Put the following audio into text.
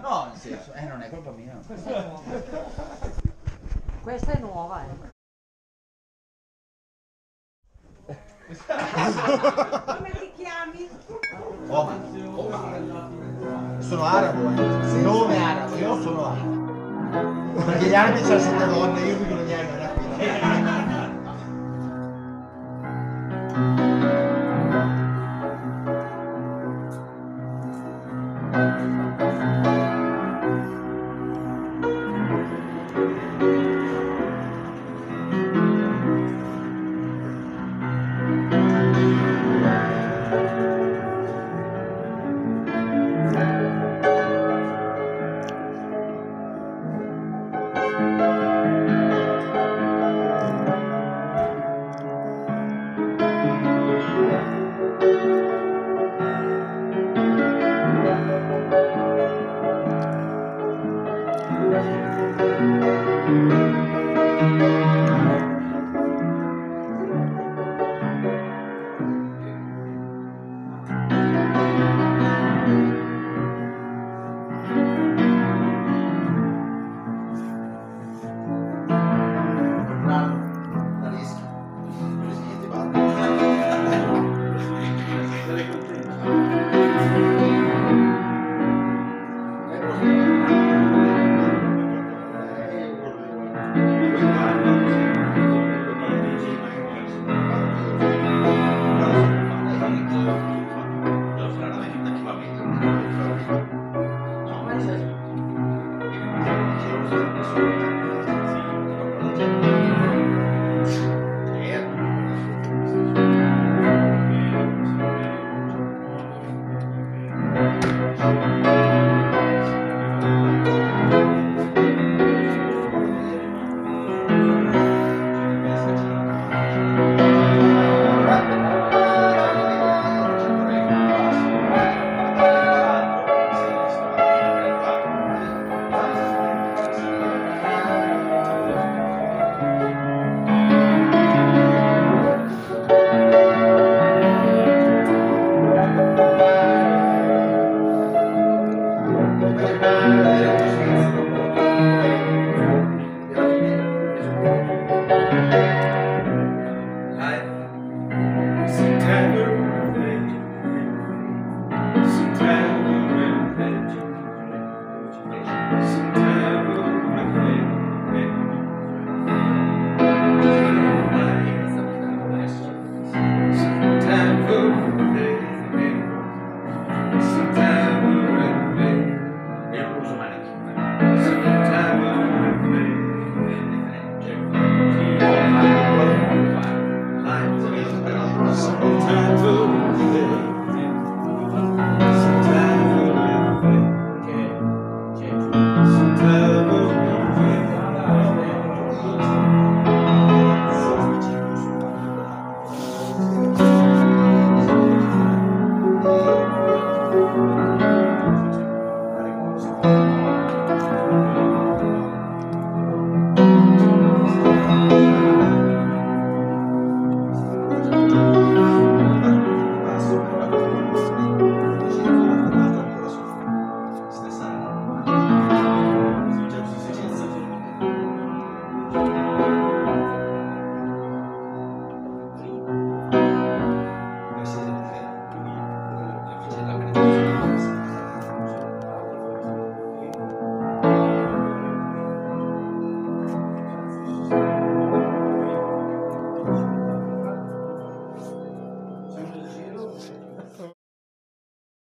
No, nel senso, eh, non è colpa mia. Questa è nuova, eh. Come ti chiami? Omar. Sono arabo, eh. Nome arabo, io sono arabo. Perché gli arabi c'è sette donne, io dico gli arabi alla fine. Thank you.